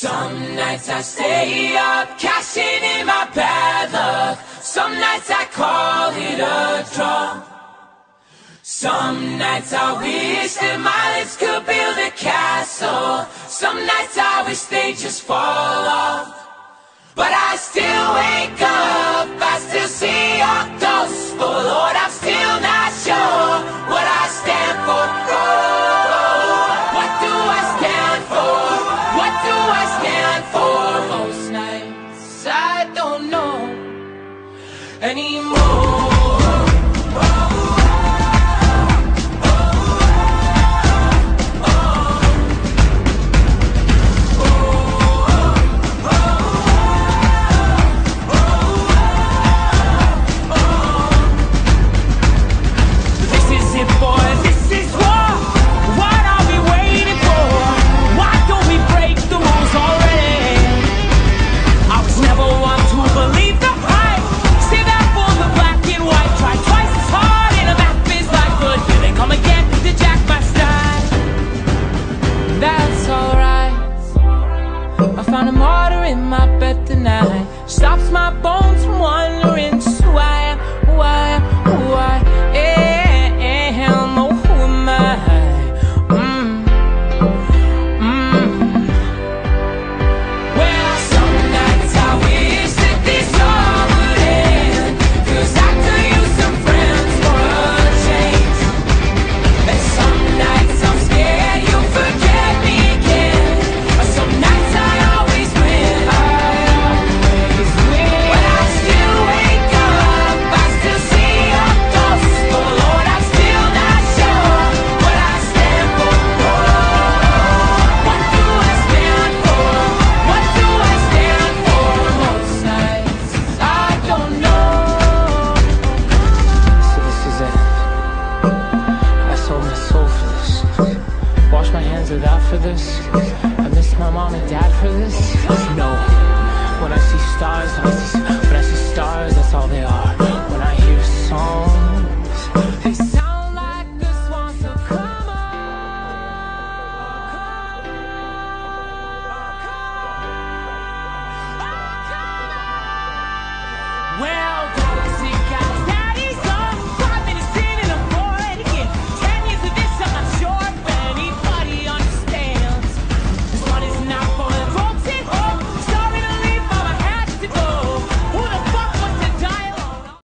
Some nights I stay up, cashing in my bad luck. Some nights I call it a draw. Some nights I wish that my lips could build a castle. Some nights I wish they just fall off. But I still wake up, I still see your anymore. I found a martyr in my bed tonight. Stops my bones from wandering. it out for this? I miss my mom and dad for this? No. When I see stars, I see...